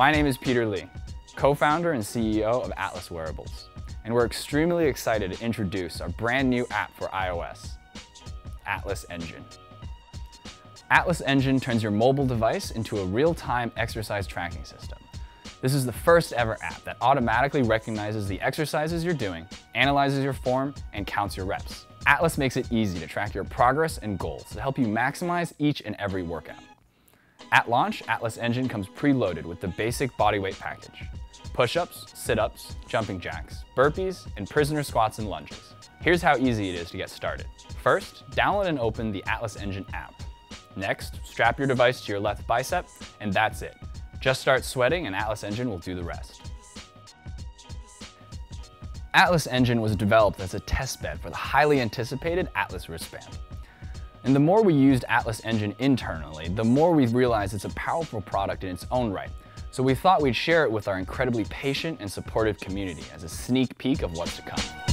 My name is Peter Lee, co-founder and CEO of Atlas Wearables, and we're extremely excited to introduce our brand new app for iOS, Atlas Engine. Atlas Engine turns your mobile device into a real-time exercise tracking system. This is the first ever app that automatically recognizes the exercises you're doing, analyzes your form, and counts your reps. Atlas makes it easy to track your progress and goals to help you maximize each and every workout. At launch, Atlas Engine comes preloaded with the basic bodyweight package. Push-ups, sit-ups, jumping jacks, burpees, and prisoner squats and lunges. Here's how easy it is to get started. First, download and open the Atlas Engine app. Next, strap your device to your left bicep, and that's it. Just start sweating and Atlas Engine will do the rest. Atlas Engine was developed as a testbed for the highly anticipated Atlas wristband. And the more we used Atlas Engine internally, the more we realized it's a powerful product in its own right. So we thought we'd share it with our incredibly patient and supportive community as a sneak peek of what's to come.